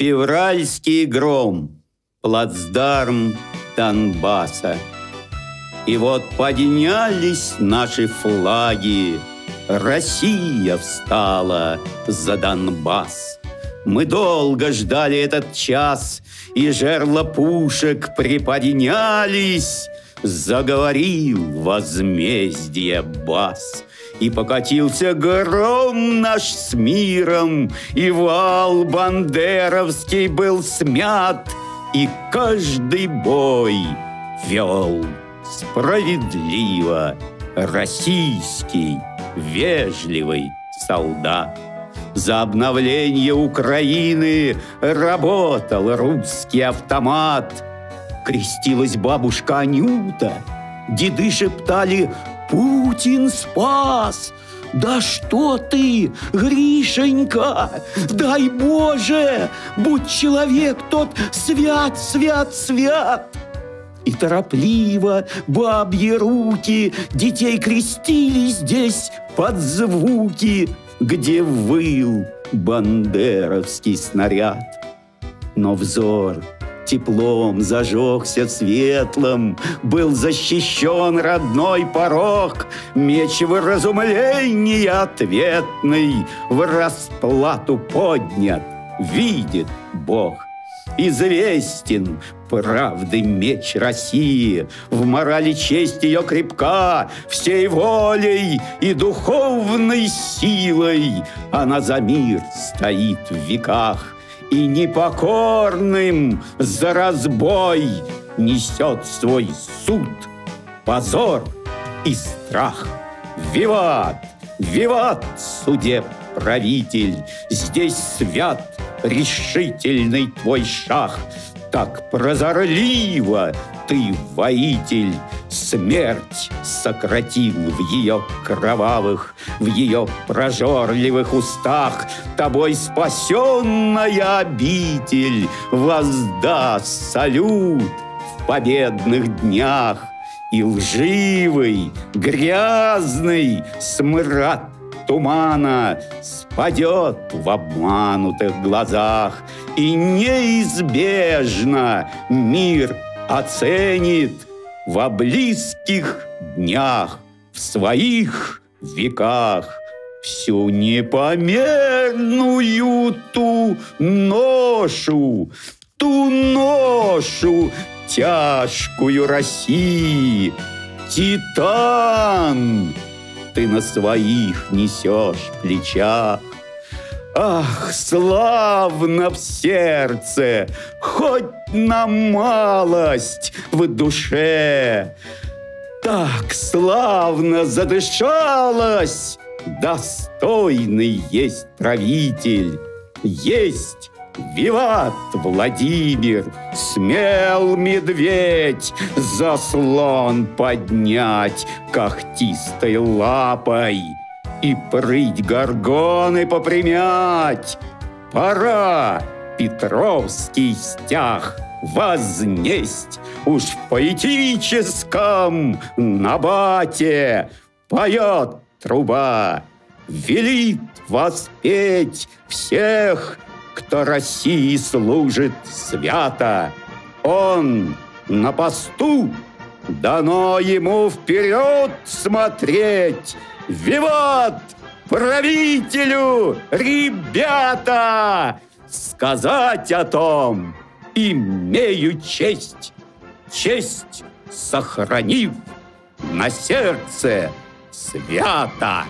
Февральский гром, плацдарм Донбасса. И вот поднялись наши флаги, Россия встала за Донбасс. Мы долго ждали этот час, И жерла пушек приподнялись, Заговорил возмездие бас. И покатился гром наш с миром, И вал бандеровский был смят, И каждый бой вел справедливо российский вежливый солдат. За обновление Украины работал русский автомат. Крестилась бабушка Анюта. Деды шептали «Путин спас!» Да что ты, Гришенька, дай Боже, будь человек тот свят, свят, свят. И торопливо бабьи руки детей крестили здесь под звуки, где выл бандеровский снаряд. Но взор теплом зажегся светлым, Был защищен родной порог, Меч выразумления ответный В расплату поднят, видит Бог. Известен правды меч России, В морали честь ее крепка, Всей волей и духовной силой Она за мир стоит в веках, И непокорным за разбой Несет свой суд, позор и страх. Виват! Виват, судеб правитель! Здесь свят решительный твой шаг — так прозорливо ты, воитель, смерть сократил в ее кровавых, в ее прожорливых устах. Тобой спасенная обитель воздаст салют в победных днях. И лживый, грязный смрад тумана спадет в обманутых глазах, и неизбежно мир оценит во близких днях, в своих веках всю непомерную ту ношу, ту ношу тяжкую России. Титан! ты на своих несешь плечах. Ах, славно в сердце, хоть на малость в душе. Так славно задышалась, достойный есть правитель, есть Виват, Владимир, смел медведь Заслон поднять когтистой лапой И прыть горгоны попрямять. Пора Петровский стяг вознесть Уж в поэтическом набате Поет труба, велит воспеть всех кто России служит свято. Он на посту, дано ему вперед смотреть. Виват правителю, ребята! Сказать о том имею честь, честь сохранив на сердце свято.